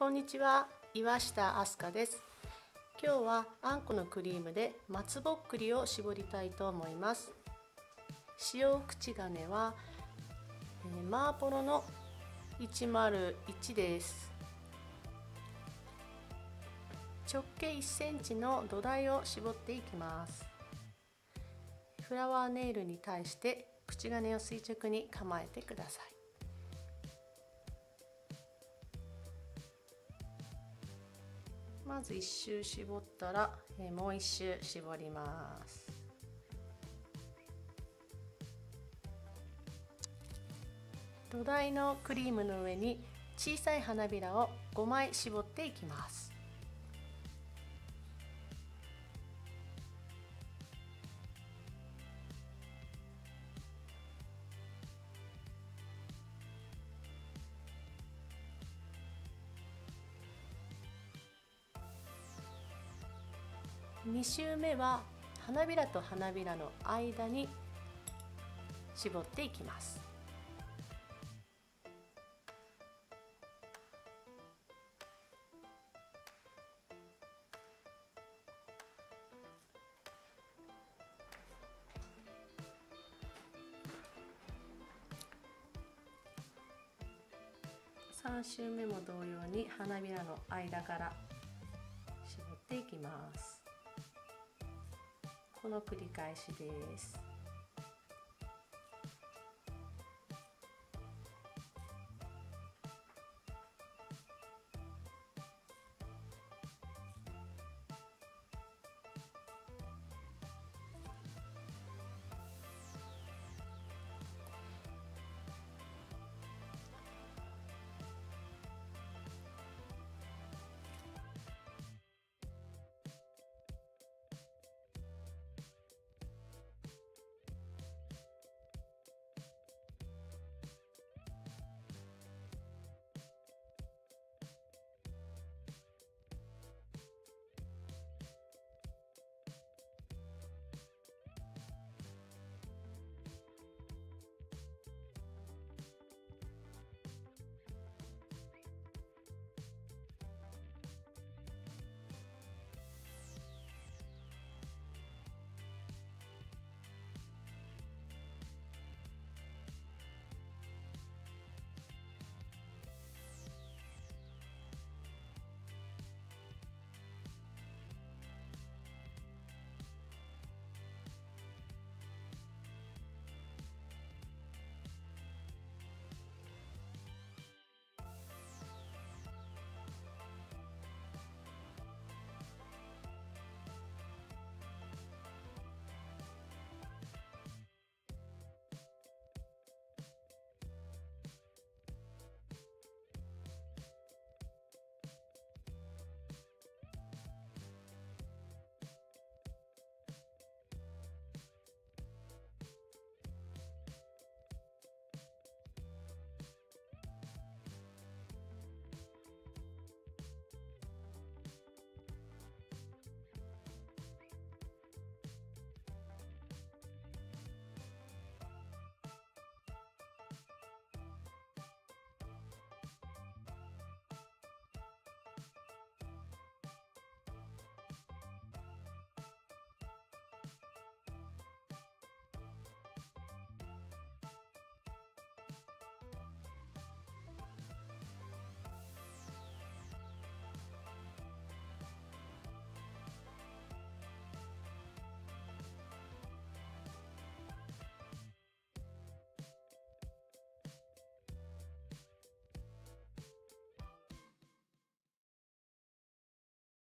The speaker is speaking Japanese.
こんにちは岩下明日香です。今日はあんこのクリームで松ぼっくりを絞りたいと思います。使用口金は、えー、マーポロの101です。直径1センチの土台を絞っていきます。フラワーネイルに対して口金を垂直に構えてください。まず1周絞ったら、えもう1周絞ります。土台のクリームの上に小さい花びらを5枚絞っていきます。2周目は花びらと花びらの間に絞っていきます。3周目も同様に花びらの間から絞っていきます。この繰り返しです。